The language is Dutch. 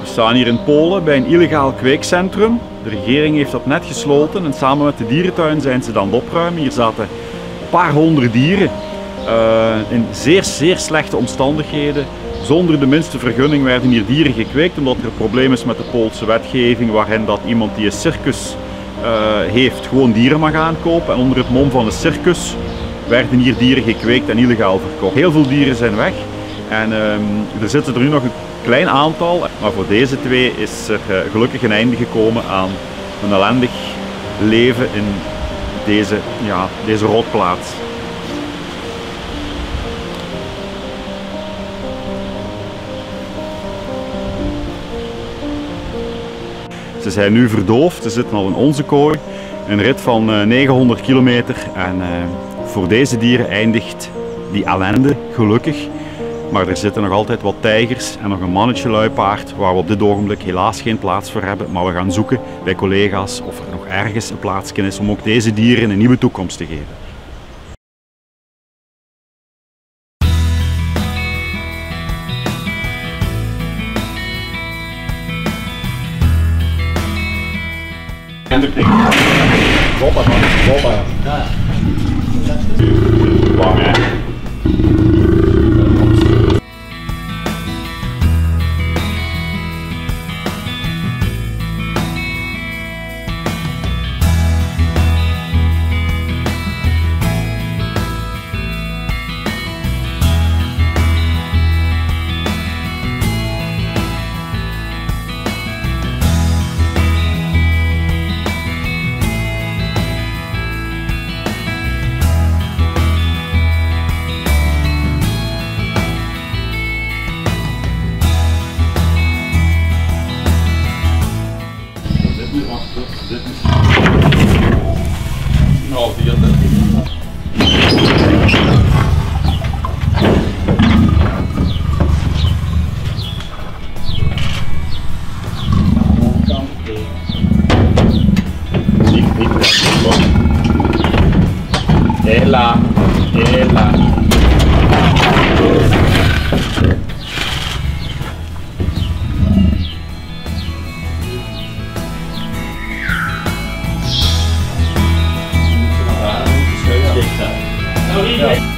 We staan hier in Polen bij een illegaal kweekcentrum. De regering heeft dat net gesloten en samen met de dierentuin zijn ze dan het opruimen. Hier zaten een paar honderd dieren uh, in zeer, zeer slechte omstandigheden. Zonder de minste vergunning werden hier dieren gekweekt omdat er een probleem is met de Poolse wetgeving waarin dat iemand die een circus uh, heeft gewoon dieren mag aankopen en onder het mom van een circus werden hier dieren gekweekt en illegaal verkocht. Heel veel dieren zijn weg en um, er zitten er nu nog een klein aantal, maar voor deze twee is er uh, gelukkig een einde gekomen aan een ellendig leven in deze, ja, deze rotplaats. Ze zijn nu verdoofd, ze zitten al in onze kooi. Een rit van 900 eh, kilometer en uh, voor deze dieren eindigt die ellende, gelukkig. Maar er zitten nog altijd wat tijgers en nog een mannetje luipaard waar we op dit ogenblik helaas geen plaats voor hebben. Maar we gaan zoeken bij collega's of er nog ergens een plaats is om ook deze dieren een nieuwe toekomst te geven. No, Ela, ela. go.